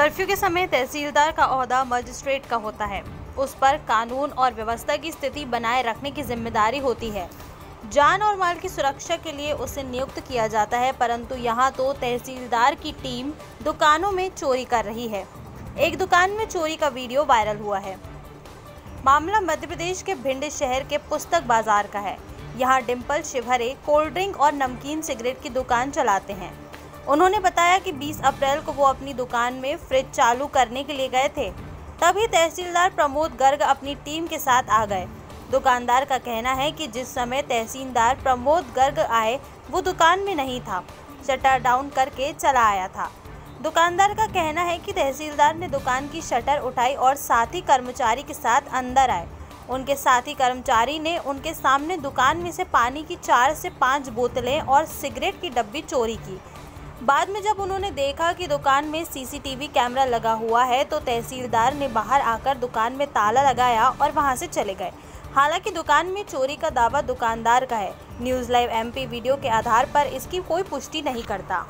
Curfew के समय तहसीलदार का अहदा मजिस्ट्रेट का होता है। उस पर कानून और व्यवस्था की स्थिति बनाए रखने की ज़िम्मेदारी होती है। जान और माल की सुरक्षा के लिए उसे नियुक्त किया जाता है, परंतु यहाँ तो तहसीलदार की टीम दुकानों में चोरी कर रही है। एक दुकान में चोरी का वीडियो वायरल हुआ है। मामला मध्य प्रदेश के भिंड शहर के पुस्तक बाज़ार का है। यहाँ डिम्पल शिवहरे कोल्ड ड्रिंक और नमकीन सिगरेट की दुकान चलाते हैं। उन्होंने बताया कि 20 अप्रैल को वो अपनी दुकान में फ्रिज चालू करने के लिए गए थे। तभी तहसीलदार प्रमोद गर्ग अपनी टीम के साथ आ गए। दुकानदार का कहना है कि जिस समय तहसीलदार प्रमोद गर्ग आए, वो दुकान में नहीं था। शटर डाउन करके चला आया था। दुकानदार का कहना है कि तहसीलदार ने दुकान की शटर उठाई और साथी कर्मचारी के साथ अंदर आए। उनके साथी कर्मचारी ने उनके सामने दुकान में से पानी की चार से पाँच बोतलें और सिगरेट की डब्बी चोरी की। बाद में जब उन्होंने देखा कि दुकान में सीसीटीवी कैमरा लगा हुआ है तो तहसीलदार ने बाहर आकर दुकान में ताला लगाया और वहाँ से चले गए। हालाँकि दुकान में चोरी का दावा दुकानदार का है। न्यूज़ लाइव एमपी वीडियो के आधार पर इसकी कोई पुष्टि नहीं करता।